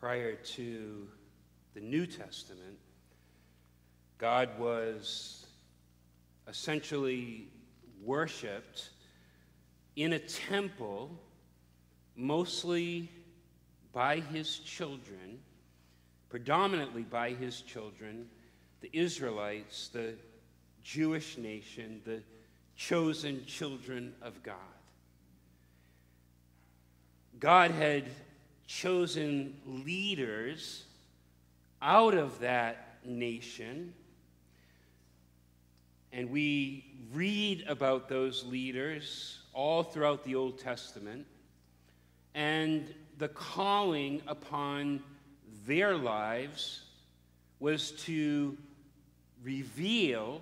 prior to the New Testament, God was essentially worshiped in a temple, mostly by his children, predominantly by his children, the Israelites, the Jewish nation, the chosen children of God. God had chosen leaders out of that nation. And we read about those leaders all throughout the Old Testament and the calling upon their lives was to reveal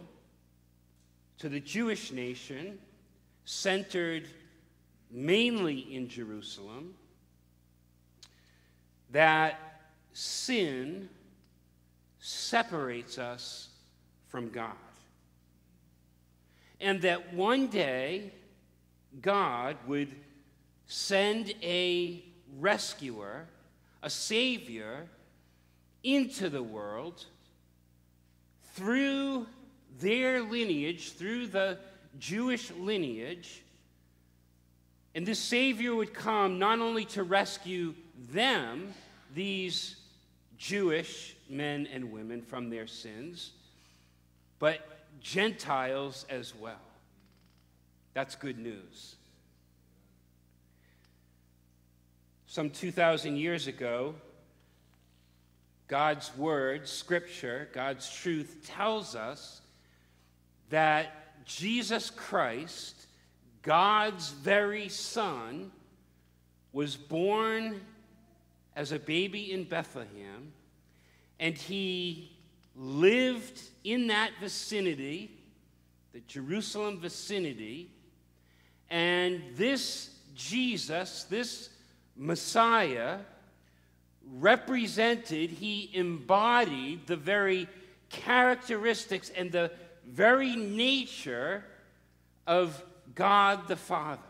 to the Jewish nation, centered mainly in Jerusalem, that sin separates us from God. And that one day God would send a rescuer, a savior, into the world through their lineage, through the Jewish lineage. And this Savior would come not only to rescue them, these Jewish men and women, from their sins, but Gentiles as well. That's good news. Some 2,000 years ago, God's Word, Scripture, God's truth tells us that Jesus Christ, God's very Son, was born as a baby in Bethlehem, and he lived in that vicinity, the Jerusalem vicinity, and this Jesus, this Messiah, represented, he embodied the very characteristics and the very nature of God the Father.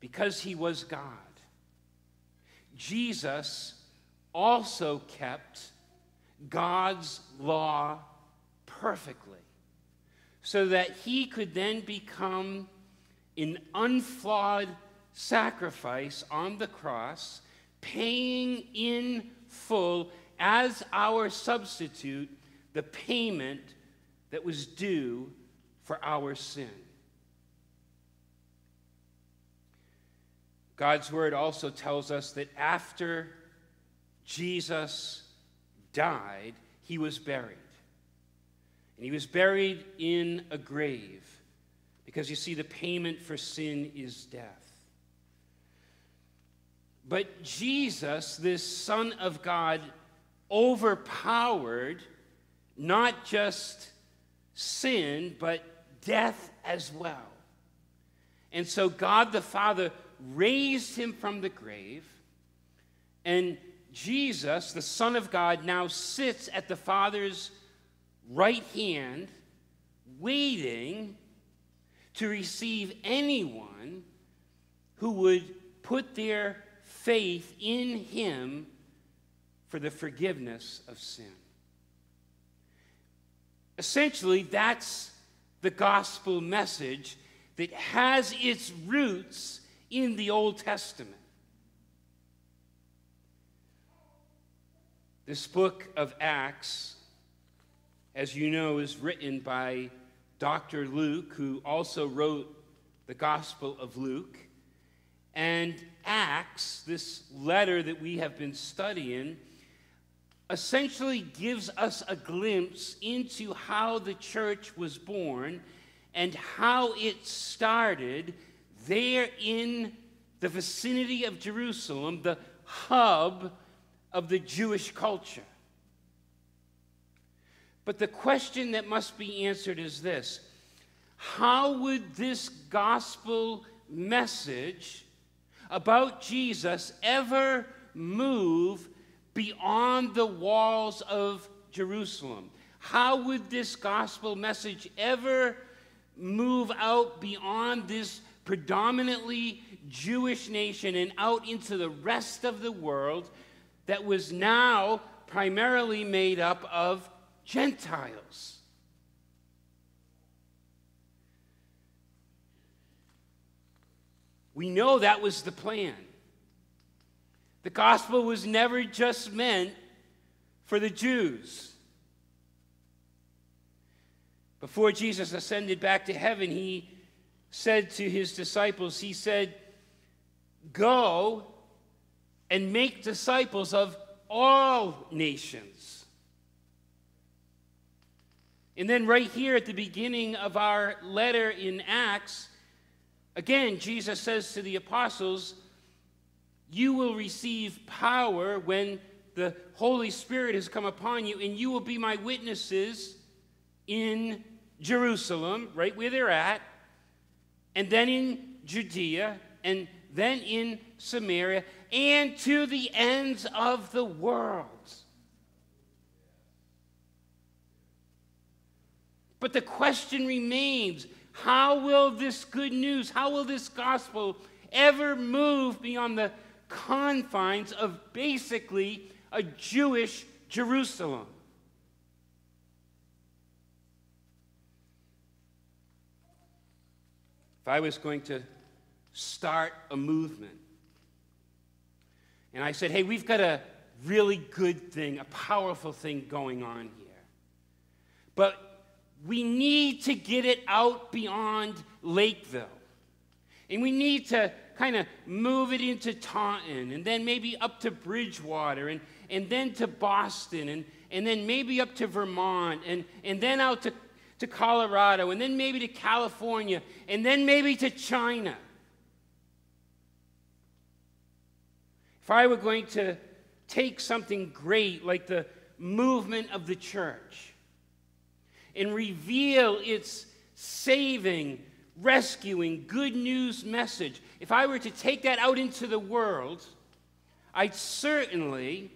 Because he was God. Jesus also kept God's law perfectly so that he could then become an unflawed sacrifice on the cross, paying in full as our substitute the payment that was due for our sin. God's word also tells us that after Jesus died, he was buried. And he was buried in a grave because you see, the payment for sin is death. But Jesus, this Son of God, overpowered not just sin, but death as well. And so God the Father raised him from the grave, and Jesus, the Son of God, now sits at the Father's right hand, waiting to receive anyone who would put their faith in him for the forgiveness of sin. Essentially, that's the gospel message that has its roots in the Old Testament. This book of Acts, as you know, is written by Dr. Luke, who also wrote the Gospel of Luke. And Acts, this letter that we have been studying, essentially gives us a glimpse into how the church was born and how it started there in the vicinity of Jerusalem, the hub of the Jewish culture. But the question that must be answered is this How would this gospel message about Jesus ever move beyond the walls of Jerusalem? How would this gospel message ever move out beyond this predominantly Jewish nation and out into the rest of the world that was now primarily made up of Gentiles. We know that was the plan. The gospel was never just meant for the Jews. Before Jesus ascended back to heaven, he said to his disciples, He said, Go and make disciples of all nations. And then, right here at the beginning of our letter in Acts, again, Jesus says to the apostles, You will receive power when the Holy Spirit has come upon you, and you will be my witnesses in Jerusalem, right where they're at, and then in Judea, and then in Samaria, and to the ends of the world. But the question remains how will this good news, how will this gospel ever move beyond the confines of basically a Jewish Jerusalem? I was going to start a movement, and I said, hey, we've got a really good thing, a powerful thing going on here. But we need to get it out beyond Lakeville. And we need to kind of move it into Taunton and then maybe up to Bridgewater and, and then to Boston and, and then maybe up to Vermont and, and then out to, to Colorado and then maybe to California and then maybe to China. If I were going to take something great like the movement of the church and reveal its saving, rescuing, good news message, if I were to take that out into the world, I'd certainly,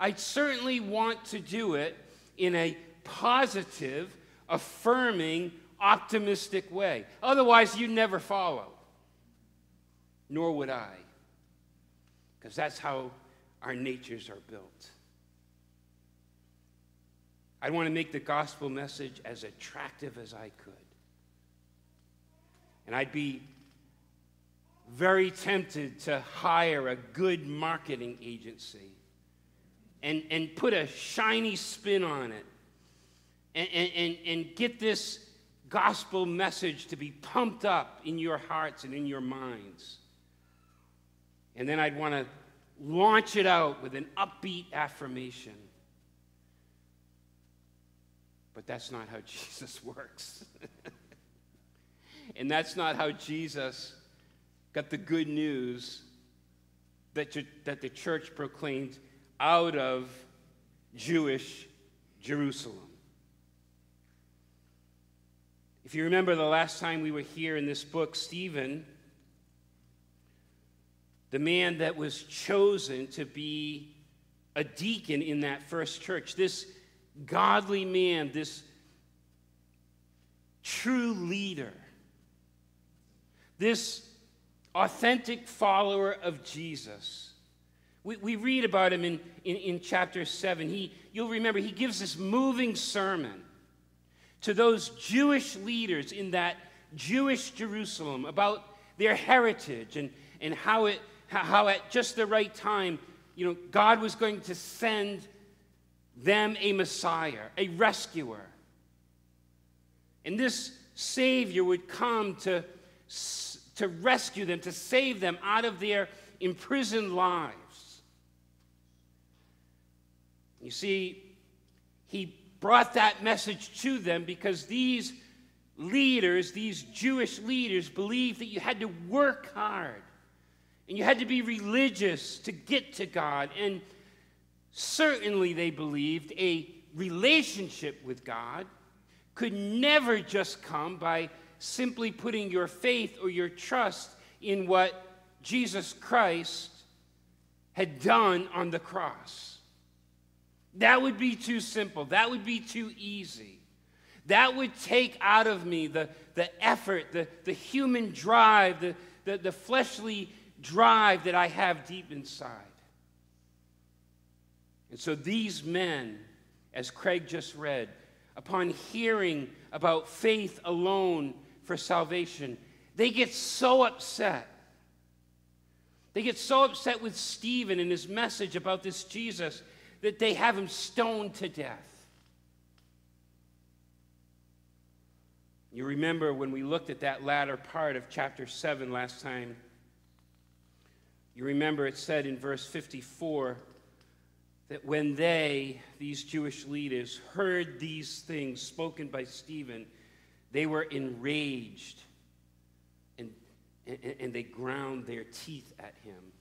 I'd certainly want to do it in a positive, affirming, optimistic way. Otherwise, you'd never follow, nor would I because that's how our natures are built. I want to make the gospel message as attractive as I could. And I'd be very tempted to hire a good marketing agency and, and put a shiny spin on it and, and, and get this gospel message to be pumped up in your hearts and in your minds. And then I'd want to launch it out with an upbeat affirmation. But that's not how Jesus works. and that's not how Jesus got the good news that, that the church proclaimed out of Jewish Jerusalem. If you remember the last time we were here in this book, Stephen the man that was chosen to be a deacon in that first church, this godly man, this true leader, this authentic follower of Jesus. We, we read about him in, in, in chapter 7. He, you'll remember, he gives this moving sermon to those Jewish leaders in that Jewish Jerusalem about their heritage and, and how it how at just the right time, you know, God was going to send them a Messiah, a rescuer. And this Savior would come to, to rescue them, to save them out of their imprisoned lives. You see, he brought that message to them because these leaders, these Jewish leaders, believed that you had to work hard and you had to be religious to get to God. And certainly they believed a relationship with God could never just come by simply putting your faith or your trust in what Jesus Christ had done on the cross. That would be too simple. That would be too easy. That would take out of me the, the effort, the, the human drive, the, the, the fleshly drive that I have deep inside. And so these men, as Craig just read, upon hearing about faith alone for salvation, they get so upset. They get so upset with Stephen and his message about this Jesus that they have him stoned to death. You remember when we looked at that latter part of chapter 7 last time, you remember it said in verse 54 that when they, these Jewish leaders, heard these things spoken by Stephen, they were enraged and, and, and they ground their teeth at him.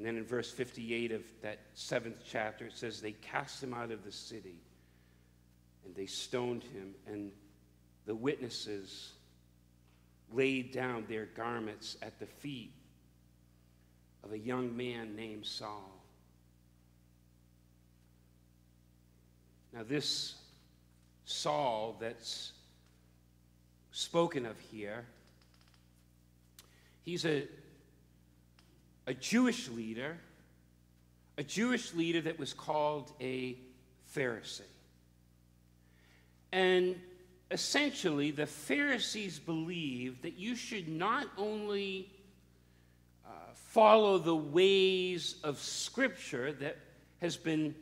And then in verse 58 of that seventh chapter, it says, They cast him out of the city and they stoned him, and the witnesses laid down their garments at the feet of a young man named Saul. Now, this Saul that's spoken of here, he's a a Jewish leader, a Jewish leader that was called a Pharisee. And essentially, the Pharisees believed that you should not only uh, follow the ways of Scripture that has been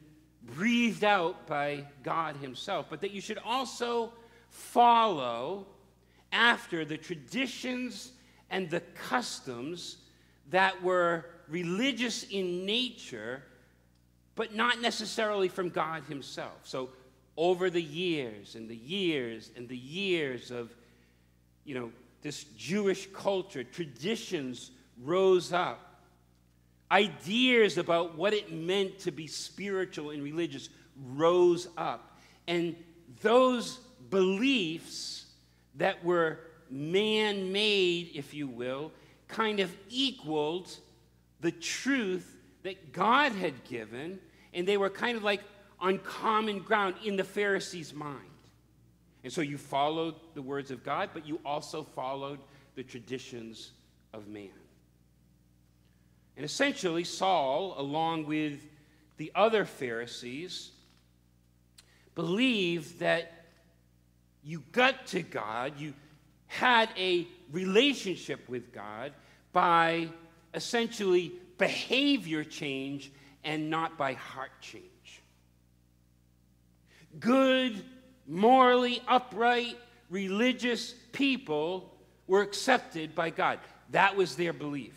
breathed out by God Himself, but that you should also follow after the traditions and the customs that were religious in nature, but not necessarily from God Himself. So, over the years and the years and the years of, you know, this Jewish culture, traditions rose up. Ideas about what it meant to be spiritual and religious rose up. And those beliefs that were man made, if you will, kind of equaled the truth that God had given, and they were kind of like on common ground in the Pharisees' mind. And so you followed the words of God, but you also followed the traditions of man. And essentially, Saul, along with the other Pharisees, believed that you got to God, you had a relationship with God by essentially behavior change and not by heart change. Good, morally upright, religious people were accepted by God. That was their belief.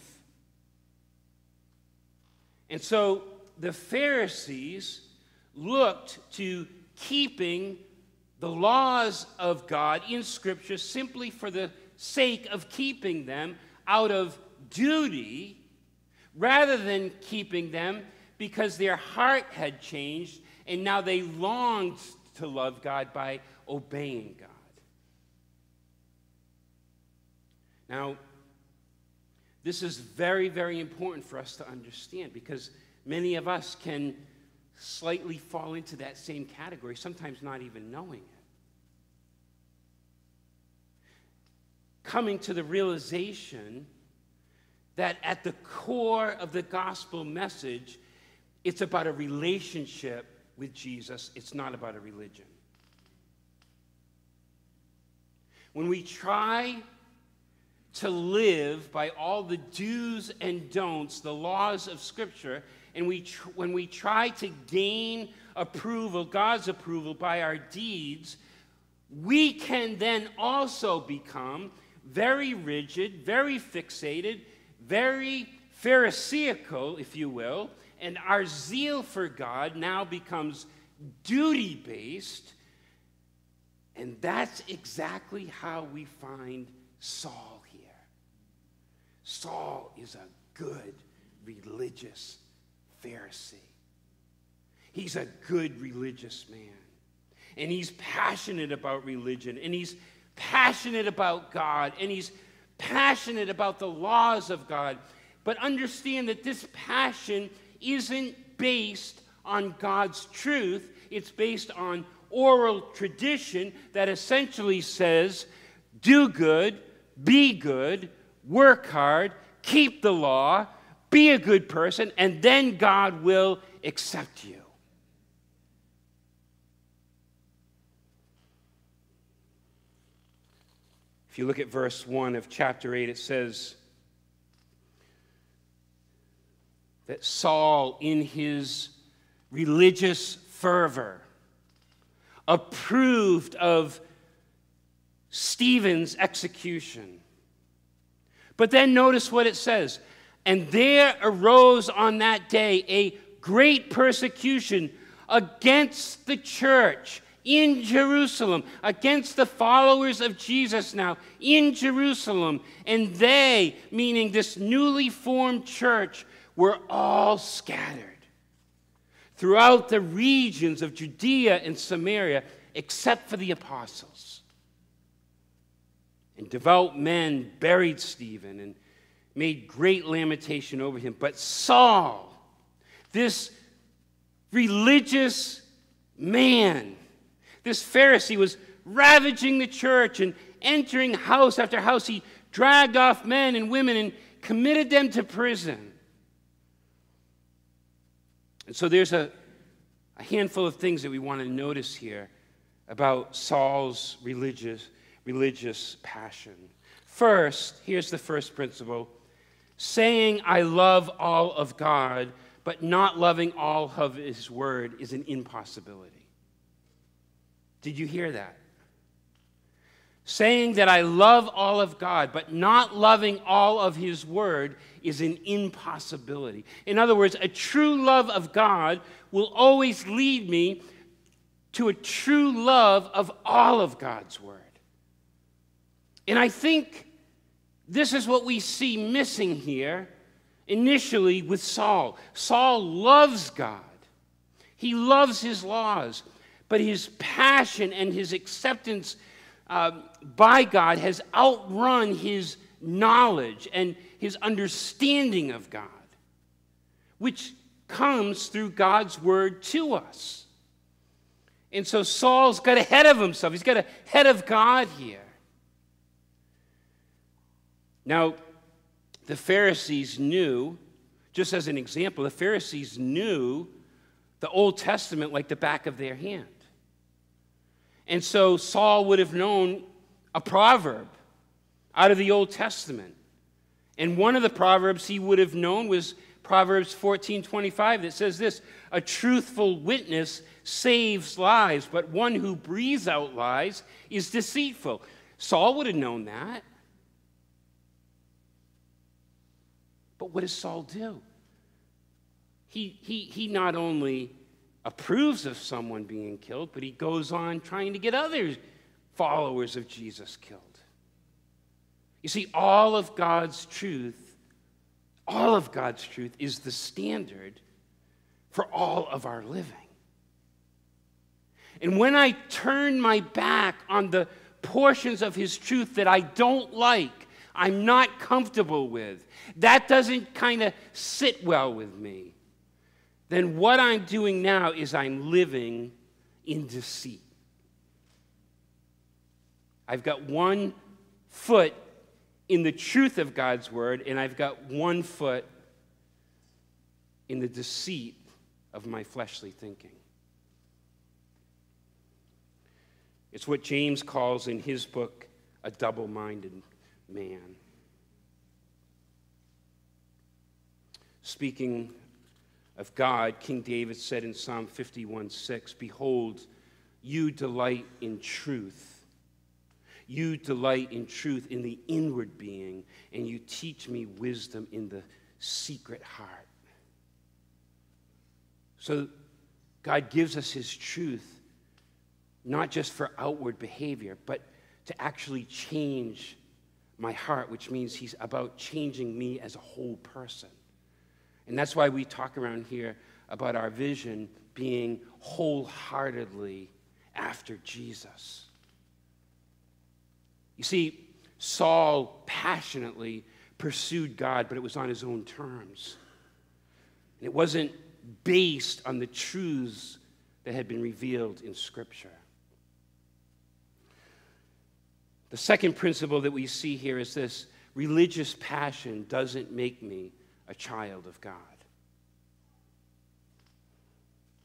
And so the Pharisees looked to keeping the laws of God in Scripture simply for the sake of keeping them out of duty rather than keeping them because their heart had changed and now they longed to love God by obeying God. Now, this is very, very important for us to understand because many of us can slightly fall into that same category, sometimes not even knowing it. Coming to the realization that at the core of the gospel message, it's about a relationship with Jesus, it's not about a religion. When we try to live by all the do's and don'ts, the laws of Scripture, and we tr- when we try to gain approval, God's approval, by our deeds, we can then also become very rigid, very fixated, very Pharisaical, if you will, and our zeal for God now becomes duty based. And that's exactly how we find Saul here. Saul is a good religious Pharisee. He's a good religious man. And he's passionate about religion. And he's passionate about God. And he's passionate about the laws of God. But understand that this passion isn't based on God's truth, it's based on oral tradition that essentially says do good, be good, work hard, keep the law, be a good person, and then God will accept you. If you look at verse 1 of chapter 8, it says that Saul, in his religious fervor, approved of Stephen's execution. But then notice what it says. And there arose on that day a great persecution against the church in Jerusalem, against the followers of Jesus now in Jerusalem. And they, meaning this newly formed church, were all scattered throughout the regions of Judea and Samaria, except for the apostles. And devout men buried Stephen and made great lamentation over him. But Saul, this religious man, this Pharisee was ravaging the church and entering house after house. He dragged off men and women and committed them to prison. And so there's a, a handful of things that we want to notice here about Saul's religious, religious passion. First, here's the first principle saying, I love all of God, but not loving all of His word is an impossibility. Did you hear that? Saying that I love all of God, but not loving all of His Word is an impossibility. In other words, a true love of God will always lead me to a true love of all of God's Word. And I think this is what we see missing here initially with Saul. Saul loves God, he loves His laws but his passion and his acceptance uh, by God has outrun his knowledge and his understanding of God, which comes through God's word to us. And so Saul's got ahead of himself. He's got ahead of God here. Now, the Pharisees knew, just as an example, the Pharisees knew the Old Testament like the back of their hand. And so Saul would have known a proverb out of the Old Testament. And one of the proverbs he would have known was Proverbs 14:25 that says this, a truthful witness saves lives, but one who breathes out lies is deceitful. Saul would have known that. What does Saul do? He, he, he not only approves of someone being killed, but he goes on trying to get other followers of Jesus killed. You see, all of God's truth, all of God's truth is the standard for all of our living. And when I turn my back on the portions of his truth that I don't like, I'm not comfortable with, that doesn't kind of sit well with me then what I'm doing now is I'm living in deceit. I've got one foot in the truth of God's word, and I've got one foot in the deceit of my fleshly thinking. It's what James calls in his book a double minded man. Speaking of God, King David said in Psalm 51 6, Behold, you delight in truth. You delight in truth in the inward being, and you teach me wisdom in the secret heart. So, God gives us His truth, not just for outward behavior, but to actually change my heart, which means He's about changing me as a whole person. And that's why we talk around here about our vision being wholeheartedly after Jesus. You see, Saul passionately pursued God, but it was on his own terms. And it wasn't based on the truths that had been revealed in Scripture. The second principle that we see here is this religious passion doesn't make me a child of God.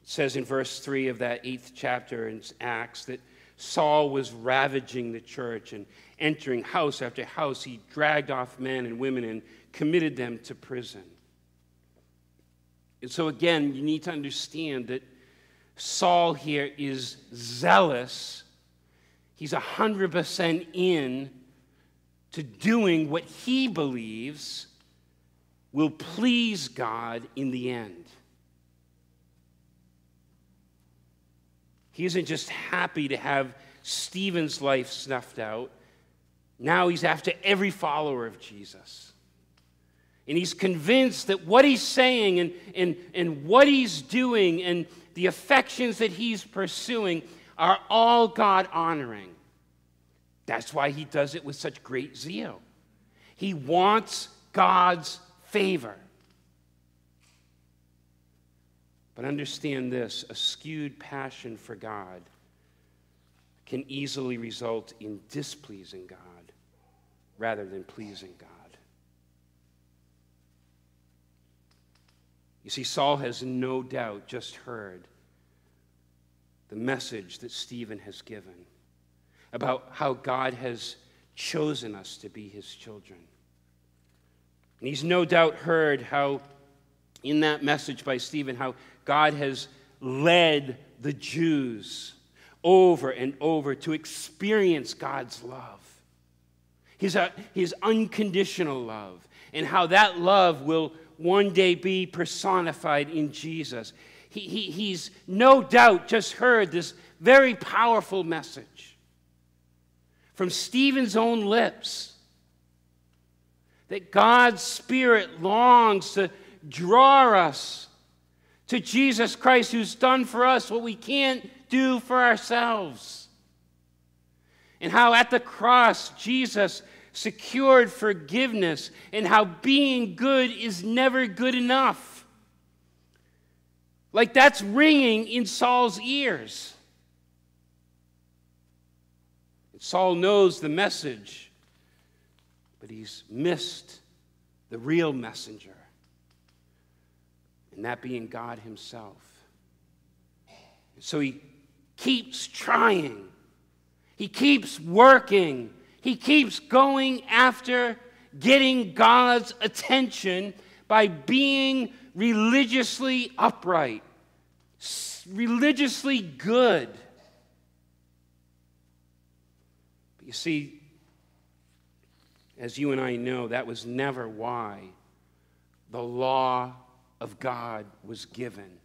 It says in verse 3 of that eighth chapter in Acts that Saul was ravaging the church and entering house after house. He dragged off men and women and committed them to prison. And so, again, you need to understand that Saul here is zealous. He's 100% in to doing what he believes will please God in the end. He isn't just happy to have Stephen's life snuffed out. Now he's after every follower of Jesus. And he's convinced that what he's saying and, and, and what he's doing and the affections that he's pursuing are all God honoring. That's why he does it with such great zeal. He wants God's favor. But understand this a skewed passion for God can easily result in displeasing God rather than pleasing God. You see, Saul has no doubt just heard the message that Stephen has given about how God has chosen us to be his children. And he's no doubt heard how, in that message by Stephen, how God has led the Jews over and over to experience God's love, his, uh, his unconditional love, and how that love will one day be personified in Jesus. He, he, he's no doubt just heard this very powerful message from Stephen's own lips that God's Spirit longs to draw us to Jesus Christ, who's done for us what we can't do for ourselves. And how at the cross, Jesus secured forgiveness, and how being good is never good enough. Like that's ringing in Saul's ears. Saul knows the message, but he's missed the real messenger and that being God Himself. So he keeps trying, he keeps working, he keeps going after getting God's attention by being religiously upright, religiously good. But you see, as you and I know, that was never why the law of God was given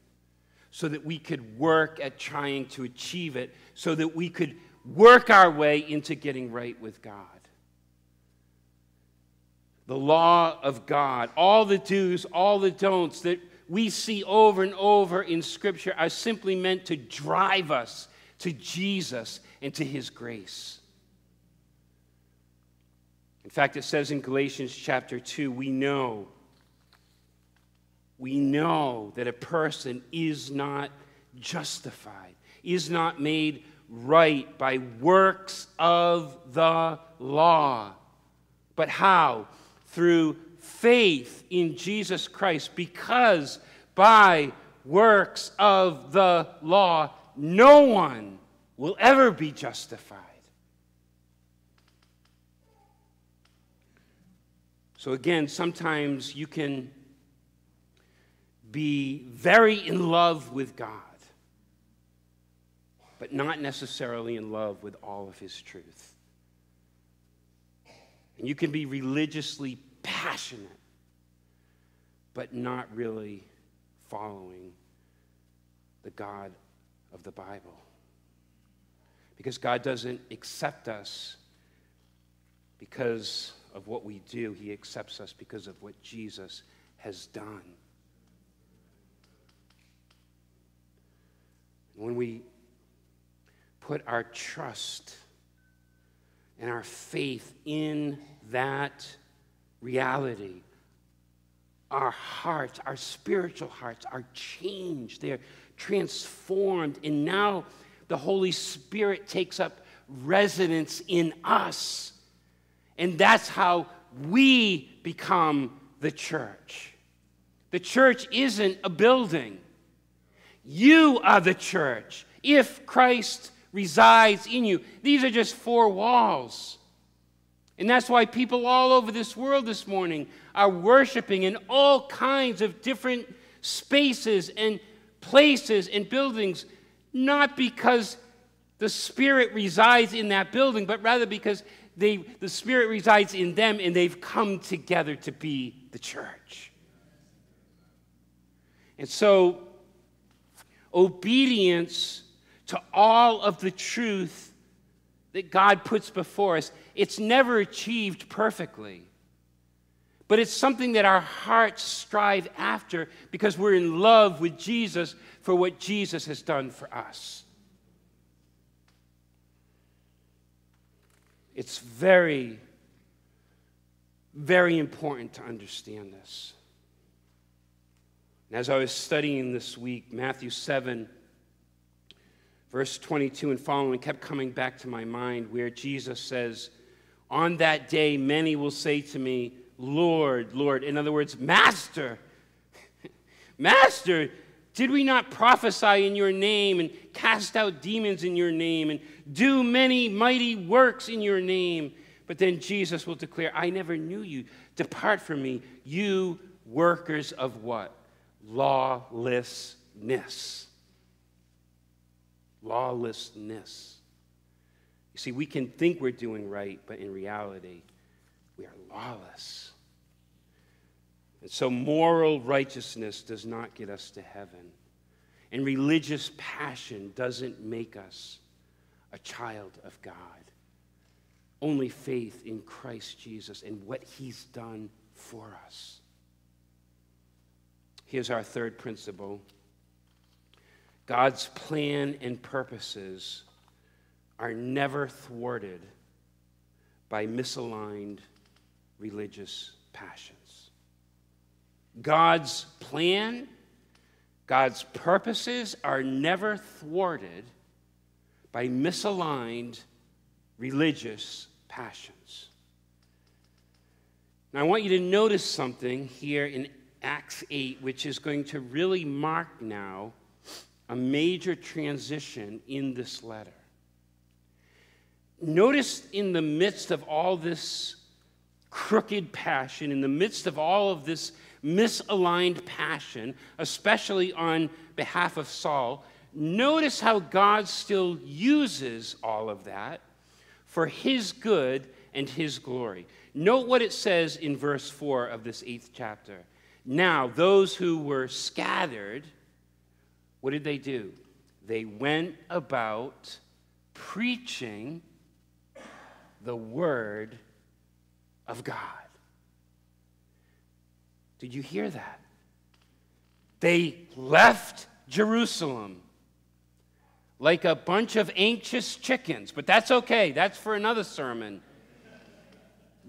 so that we could work at trying to achieve it, so that we could work our way into getting right with God. The law of God, all the do's, all the don'ts that we see over and over in Scripture are simply meant to drive us to Jesus and to His grace. In fact, it says in Galatians chapter 2, we know we know that a person is not justified, is not made right by works of the law. But how? Through faith in Jesus Christ, because by works of the law, no one will ever be justified. So, again, sometimes you can be very in love with God, but not necessarily in love with all of His truth. And you can be religiously passionate, but not really following the God of the Bible. Because God doesn't accept us because of what we do, He accepts us because of what Jesus has done. when we put our trust and our faith in that reality, our hearts, our spiritual hearts are changed. They're transformed, and now the Holy Spirit takes up residence in us. And that's how we become the church. The church isn't a building. You are the church if Christ resides in you. These are just four walls. And that's why people all over this world this morning are worshiping in all kinds of different spaces and places and buildings, not because the Spirit resides in that building, but rather because they, the Spirit resides in them and they've come together to be the church. And so, obedience to all of the truth that God puts before us, it's never achieved perfectly. But it's something that our hearts strive after because we're in love with Jesus for what Jesus has done for us. It's very, very important to understand this. And as I was studying this week, Matthew 7, verse 22 and following kept coming back to my mind where Jesus says, On that day, many will say to me, Lord, Lord. In other words, Master, Master, did we not prophesy in your name and cast out demons in your name and do many mighty works in your name? But then Jesus will declare, I never knew you. Depart from me, you workers of what? Lawlessness lawlessness. You see, we can think we're doing right, but in reality, we are lawless. And so, moral righteousness does not get us to heaven. And religious passion doesn't make us a child of God. Only faith in Christ Jesus and what he's done for us. Here's our third principle God's plan and purposes are never thwarted by misaligned religious passions. God's plan, God's purposes are never thwarted by misaligned religious passions. Now, I want you to notice something here in Acts 8, which is going to really mark now a major transition in this letter. Notice in the midst of all this crooked passion, in the midst of all of this misaligned passion, especially on behalf of Saul, notice how God still uses all of that for his good and his glory. Note what it says in verse 4 of this eighth chapter. Now, those who were scattered, what did they do? They went about preaching the word of God. Did you hear that? They left Jerusalem like a bunch of anxious chickens, but that's okay. That's for another sermon.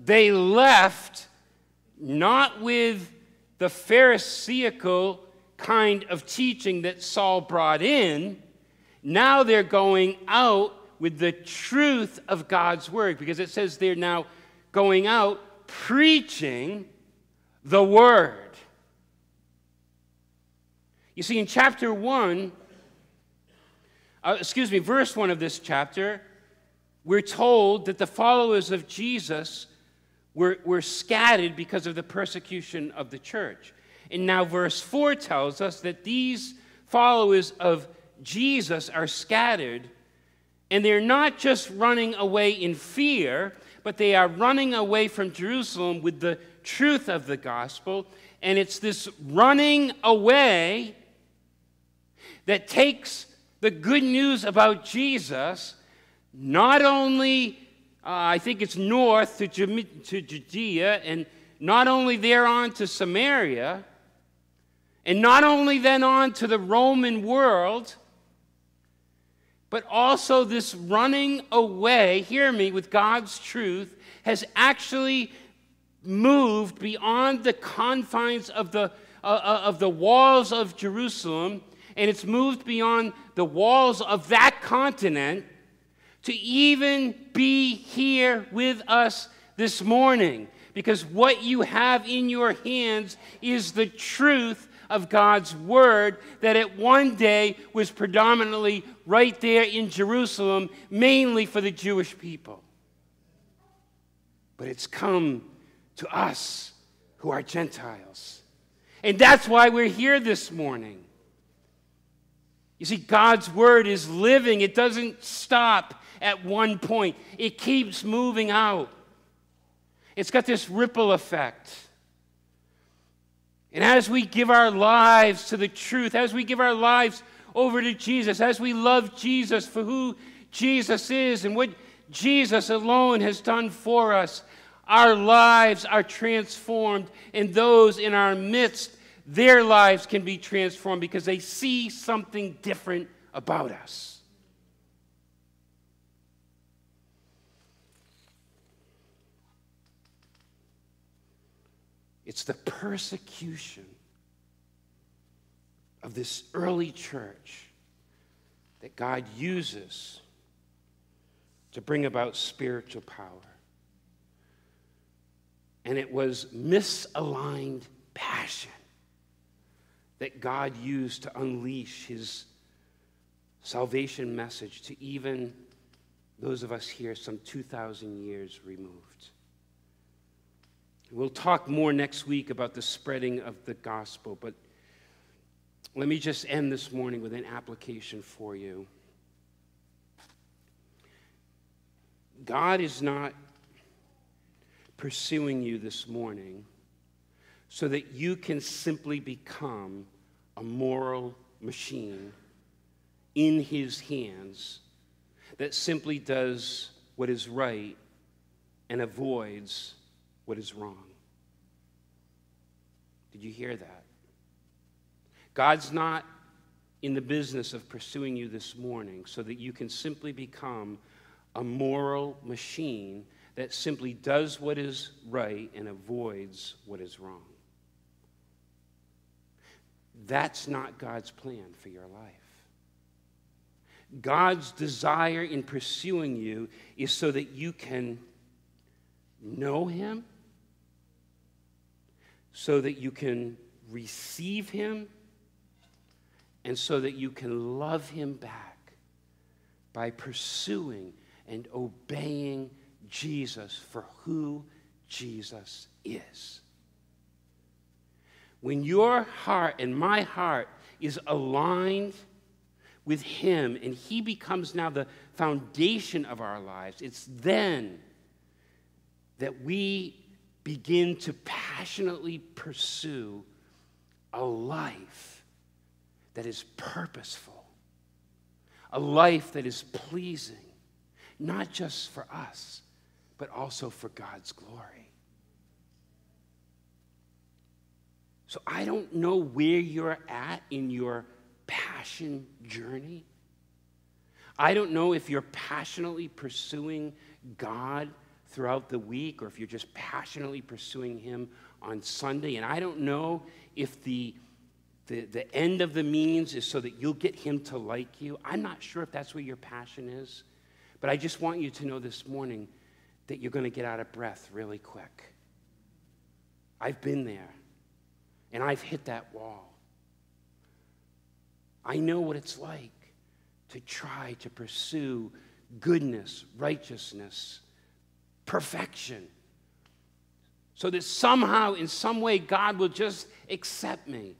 They left not with the Pharisaical kind of teaching that Saul brought in, now they're going out with the truth of God's word because it says they're now going out preaching the word. You see, in chapter 1, uh, excuse me, verse 1 of this chapter, we're told that the followers of Jesus were, were scattered because of the persecution of the church. And now, verse 4 tells us that these followers of Jesus are scattered, and they're not just running away in fear, but they are running away from Jerusalem with the truth of the gospel. And it's this running away that takes the good news about Jesus not only, uh, I think it's north to, to Judea, and not only there on to Samaria, and not only then on to the Roman world, but also this running away, hear me, with God's truth has actually moved beyond the confines of the, uh, uh, of the walls of Jerusalem, And it's moved beyond the walls of that continent to even be here with us this morning. Because what you have in your hands is the truth of God's word that at one day was predominantly right there in Jerusalem, mainly for the Jewish people. But it's come to us who are Gentiles. And that's why we're here this morning. You see, God's word is living, it doesn't stop at one point, it keeps moving out. It's got this ripple effect. And as we give our lives to the truth, as we give our lives over to Jesus, as we love Jesus for who Jesus is and what Jesus alone has done for us, our lives are transformed, and those in our midst, their lives can be transformed because they see something different about us. It's the persecution of this early church that God uses to bring about spiritual power. And it was misaligned passion that God used to unleash his salvation message to even those of us here some 2,000 years removed. We'll talk more next week about the spreading of the gospel, but let me just end this morning with an application for you. God is not pursuing you this morning so that you can simply become a moral machine in his hands that simply does what is right and avoids what is wrong. Did you hear that? God's not in the business of pursuing you this morning so that you can simply become a moral machine that simply does what is right and avoids what is wrong. That's not God's plan for your life. God's desire in pursuing you is so that you can know Him so that you can receive Him and so that you can love Him back by pursuing and obeying Jesus for who Jesus is. When your heart and my heart is aligned with Him and He becomes now the foundation of our lives, it's then that we begin to passionately pursue a life that is purposeful, a life that is pleasing, not just for us, but also for God's glory. So I don't know where you're at in your passion journey. I don't know if you're passionately pursuing God throughout the week or if you're just passionately pursuing Him on Sunday. And I don't know if the, the, the end of the means is so that you'll get Him to like you. I'm not sure if that's what your passion is. But I just want you to know this morning that you're going to get out of breath really quick. I've been there, and I've hit that wall. I know what it's like to try to pursue goodness, righteousness, perfection. So that somehow, in some way, God will just accept me.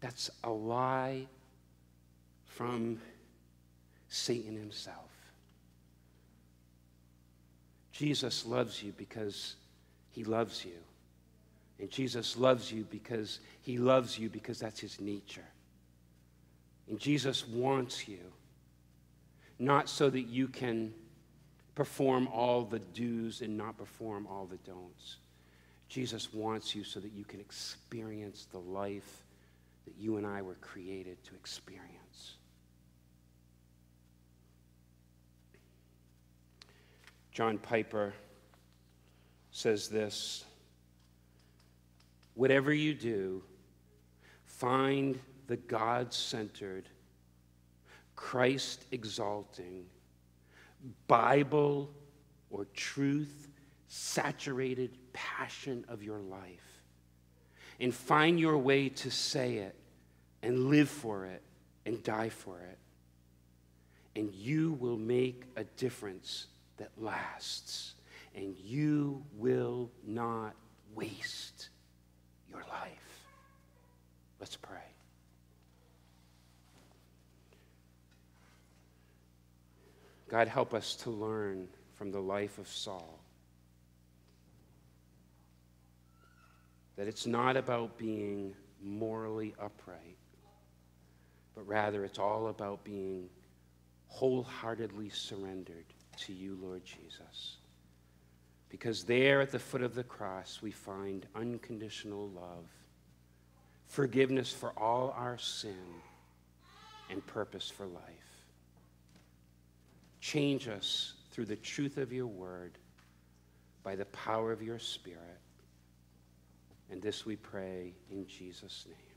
That's a lie from Satan himself. Jesus loves you because he loves you. And Jesus loves you because he loves you because that's his nature. And Jesus wants you, not so that you can perform all the do's and not perform all the don'ts. Jesus wants you so that you can experience the life that you and I were created to experience. John Piper says this Whatever you do, find the God centered, Christ exalting, Bible or truth saturated passion of your life. And find your way to say it and live for it and die for it. And you will make a difference that lasts. And you will not waste your life. Let's pray. God, help us to learn from the life of Saul that it's not about being morally upright, but rather it's all about being wholeheartedly surrendered to you, Lord Jesus. Because there at the foot of the cross, we find unconditional love, forgiveness for all our sin, and purpose for life. Change us through the truth of your word by the power of your spirit. And this we pray in Jesus' name.